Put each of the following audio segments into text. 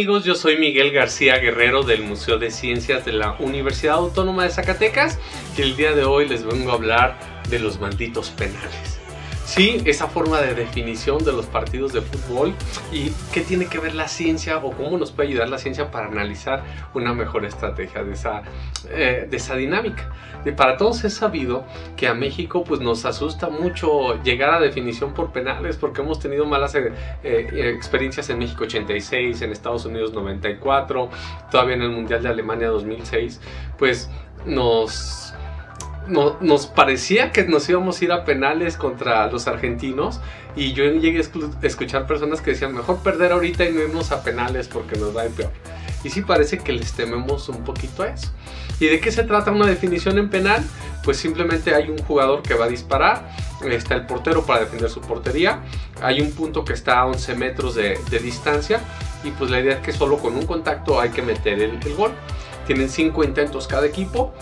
amigos? Yo soy Miguel García Guerrero del Museo de Ciencias de la Universidad Autónoma de Zacatecas y el día de hoy les vengo a hablar de los malditos penales. Sí, esa forma de definición de los partidos de fútbol y qué tiene que ver la ciencia o cómo nos puede ayudar la ciencia para analizar una mejor estrategia de esa, eh, de esa dinámica. Y para todos es sabido que a México pues nos asusta mucho llegar a definición por penales porque hemos tenido malas eh, eh, experiencias en México 86, en Estados Unidos 94, todavía en el Mundial de Alemania 2006, pues nos nos parecía que nos íbamos a ir a penales contra los argentinos y yo llegué a escuchar personas que decían mejor perder ahorita y no irnos a penales porque nos va a ir peor. Y sí parece que les tememos un poquito a eso. ¿Y de qué se trata una definición en penal? Pues simplemente hay un jugador que va a disparar, está el portero para defender su portería, hay un punto que está a 11 metros de, distancia y pues la idea es que solo con un contacto hay que meter el, el gol. Tienen 5 intentos cada equipo,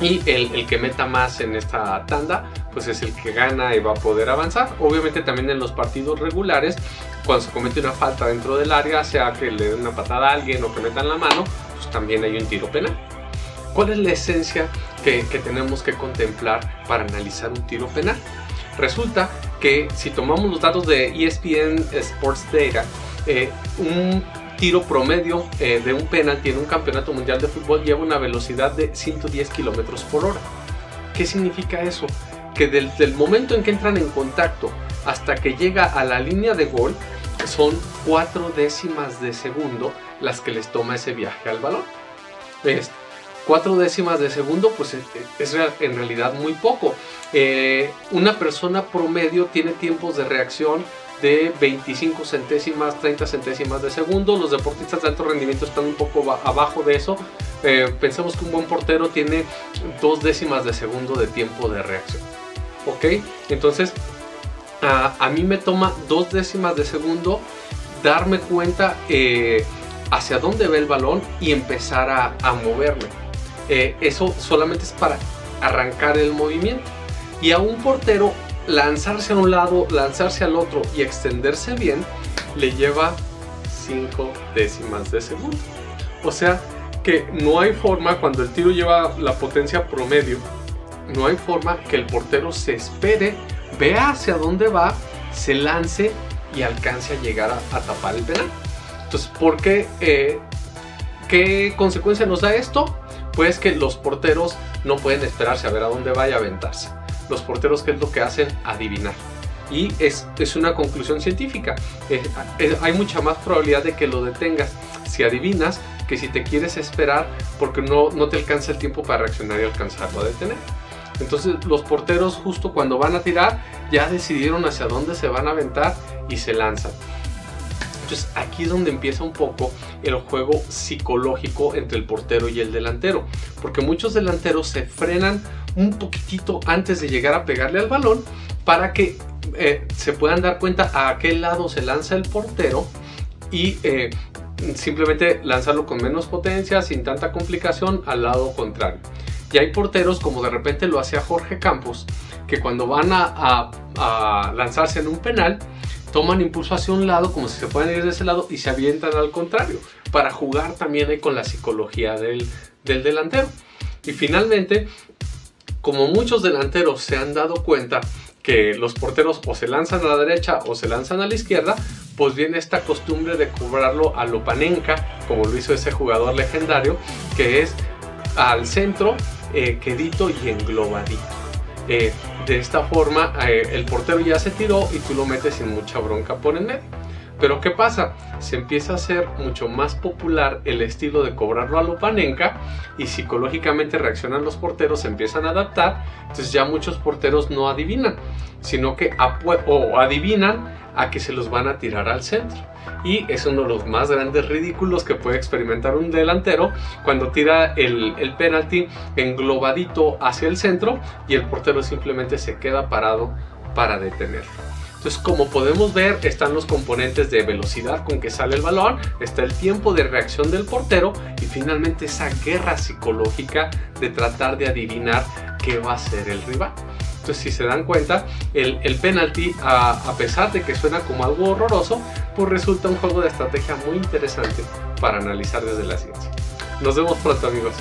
y el, que meta más en esta tanda pues es el que gana y va a poder avanzar. Obviamente también en los partidos regulares, cuando se comete una falta dentro del área, sea que le den una patada a alguien o que metan la mano, pues también hay un tiro penal. ¿Cuál es la esencia que, tenemos que contemplar para analizar un tiro penal? Resulta que si tomamos los datos de ESPN Sports Data, eh, un tiro promedio eh, de un penalti en un campeonato mundial de fútbol lleva una velocidad de 110 kilómetros por hora. ¿Qué significa eso? Que desde el momento en que entran en contacto hasta que llega a la línea de gol, son cuatro décimas de segundo las que les toma ese viaje al balón. Es cuatro décimas de segundo, pues es, en realidad muy poco. Eh, una persona promedio tiene tiempos de reacción de 25 centésimas, 30 centésimas de segundo. Los deportistas de alto rendimiento están un poco abajo de eso. Eh, pensemos que un buen portero tiene dos décimas de segundo de tiempo de reacción. ¿Ok? Entonces, a, mí me toma dos décimas de segundo darme cuenta eh, hacia dónde va el balón y empezar a, moverme. Eh, eso solamente es para arrancar el movimiento. Y a un portero lanzarse a un lado, lanzarse al otro y extenderse bien, le lleva 5 décimas de segundo. O sea que no hay forma, cuando el tiro lleva la potencia promedio, no hay forma que el portero se espere, vea hacia dónde va, se lance y alcance a llegar a, tapar el penal. Entonces, ¿por qué? Eh, ¿Qué consecuencia nos da esto? Pues que los porteros no pueden esperarse a ver a dónde vaya a aventarse los porteros qué es lo que hacen, adivinar. Y es, es una conclusión científica. Eh, eh, hay mucha más probabilidad de que lo detengas si adivinas que si te quieres esperar porque no, no te alcanza el tiempo para reaccionar y alcanzarlo a detener. Entonces los porteros justo cuando van a tirar ya decidieron hacia dónde se van a aventar y se lanzan. Entonces aquí es donde empieza un poco el juego psicológico entre el portero y el delantero, porque muchos delanteros se frenan un poquitito antes de llegar a pegarle al balón para que eh, se puedan dar cuenta a qué lado se lanza el portero y eh, simplemente lanzarlo con menos potencia, sin tanta complicación, al lado contrario. Y hay porteros como de repente lo hacía Jorge Campos, que cuando van a lanzarse en un penal, toman impulso hacia un lado como si se fueran ir de ese lado y se avientan al contrario para jugar también ahí con la psicología del, delantero. Y finalmente, como muchos delanteros se han dado cuenta que los porteros o se lanzan a la derecha o se lanzan a la izquierda, pues viene esta costumbre de cobrarlo a lo panenca, como lo hizo ese jugador legendario, que es al centro, eh, quedito y englobadito. Eh, de esta forma eh, el portero ya se tiró y tú lo metes sin mucha bronca por en medio. Pero ¿qué pasa? Se empieza a hacer mucho más popular el estilo de cobrarlo a lo panenca y psicológicamente reaccionan los porteros, se empiezan a adaptar, entonces ya muchos porteros no adivinan, sino que o adivinan a que se los van a tirar al centro. Y es uno de los más grandes ridículos que puede experimentar un delantero cuando tira el, el penalti englobadito hacia el centro y el portero simplemente se queda parado para detenerlo. Entonces, como podemos ver, están los componentes de velocidad con que sale el balón, está el tiempo de reacción del portero y finalmente esa guerra psicológica de tratar de adivinar qué va a hacer el rival. Entonces, si se dan cuenta, el, a, a pesar de que suena como algo horroroso, pues resulta un juego de estrategia muy interesante para analizar desde la ciencia. Nos vemos pronto amigos.